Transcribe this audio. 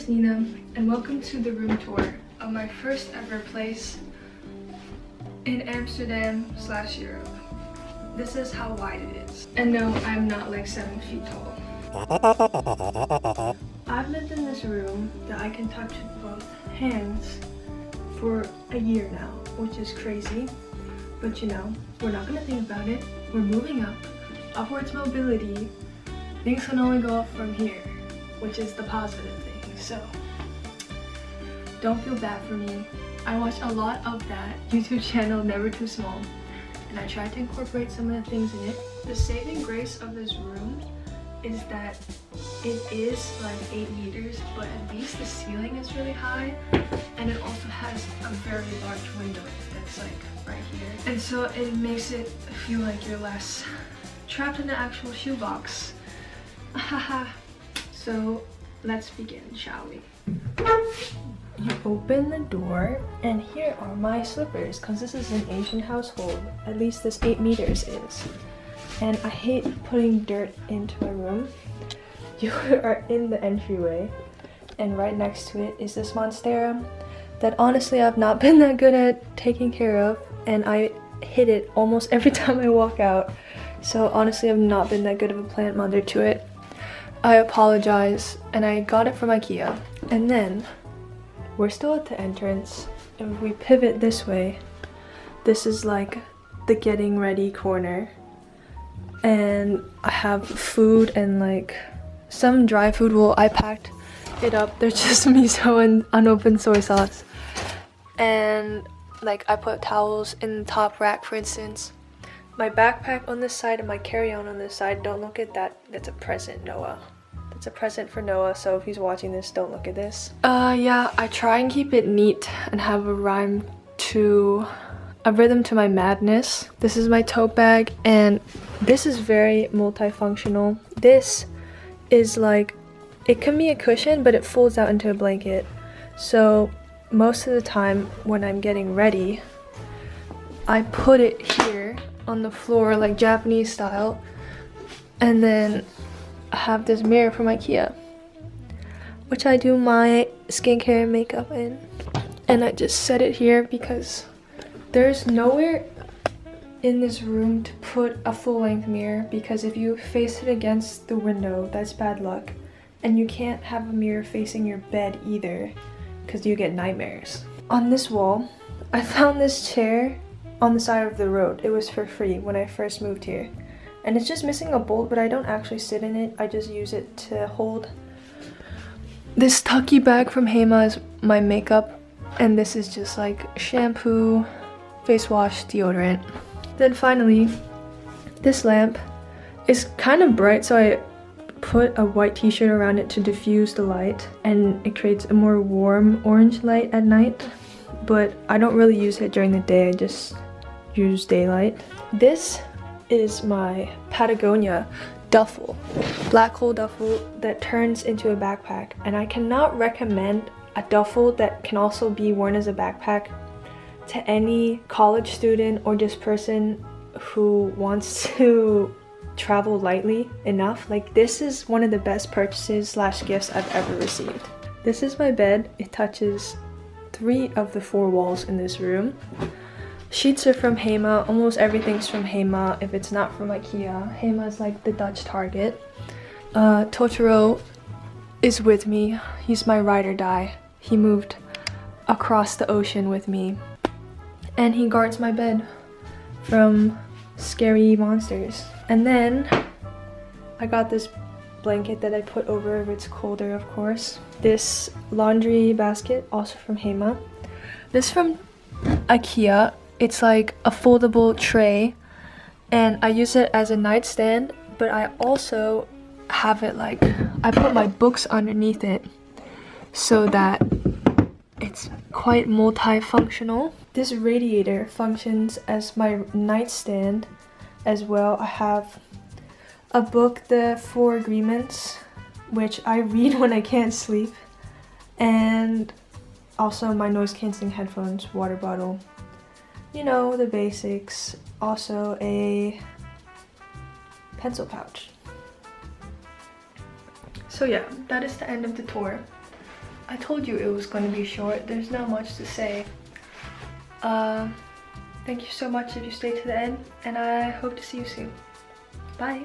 is Nina and welcome to the room tour of my first ever place in Amsterdam slash Europe. This is how wide it is. And no, I'm not like 7 feet tall. I've lived in this room that I can touch with both hands for a year now, which is crazy. But you know, we're not gonna think about it. We're moving up. Upwards mobility. Things can only go up from here, which is the positive thing. So, don't feel bad for me. I watch a lot of that YouTube channel, Never Too Small, and I try to incorporate some of the things in it. The saving grace of this room is that it is like 8 meters, but at least the ceiling is really high, and it also has a very large window that's like right here. And so it makes it feel like you're less trapped in the actual shoebox. Haha. so let's begin, shall we? You open the door and here are my slippers because this is an Asian household. At least this 8 meters is. And I hate putting dirt into my room. You are in the entryway and right next to it is this monstera that honestly I've not been that good at taking care of and I hit it almost every time I walk out. So honestly I've not been that good of a plant mother to it. I apologize and I got it from Ikea. And then we're still at the entrance and we pivot this way, this is like the getting ready corner. And I have food and like some dry food. Well, I packed it up. There's just miso and unopened soy sauce. And like I put towels in the top rack for instance. My backpack on this side and my carry-on on this side, don't look at that. That's a present, Noah. That's a present for Noah, so if he's watching this, don't look at this. Uh, yeah, I try and keep it neat and have a rhyme to a rhythm to my madness. This is my tote bag and this is very multifunctional. This is like, it can be a cushion, but it folds out into a blanket. So most of the time when I'm getting ready, I put it here on the floor like Japanese style and then I have this mirror from Ikea which I do my skincare and makeup in and I just set it here because there's nowhere in this room to put a full-length mirror because if you face it against the window that's bad luck and you can't have a mirror facing your bed either because you get nightmares. On this wall, I found this chair on the side of the road. It was for free when I first moved here. And it's just missing a bolt, but I don't actually sit in it. I just use it to hold. This Tucky bag from Hema is my makeup. And this is just like shampoo, face wash, deodorant. Then finally, this lamp is kind of bright, so I put a white t-shirt around it to diffuse the light and it creates a more warm orange light at night but I don't really use it during the day I just use daylight. This is my Patagonia duffel, black hole duffel that turns into a backpack and I cannot recommend a duffel that can also be worn as a backpack to any college student or just person who wants to travel lightly enough. Like this is one of the best purchases slash gifts I've ever received. This is my bed. It touches three of the four walls in this room. Sheets are from Hema. Almost everything's from Hema if it's not from Ikea. Hema is like the Dutch Target. Uh, Totoro is with me. He's my ride or die. He moved across the ocean with me. And he guards my bed from scary monsters. And then I got this blanket that I put over if it's colder, of course. This laundry basket, also from Hema. This from Ikea it's like a foldable tray and I use it as a nightstand but I also have it like I put my books underneath it so that it's quite multifunctional. This radiator functions as my nightstand as well. I have a book, The Four Agreements, which I read when I can't sleep, and also my noise cancelling headphones, water bottle, you know, the basics. Also a pencil pouch. So yeah, that is the end of the tour. I told you it was going to be short. There's not much to say. Uh, thank you so much if you stayed to the end, and I hope to see you soon. Bye.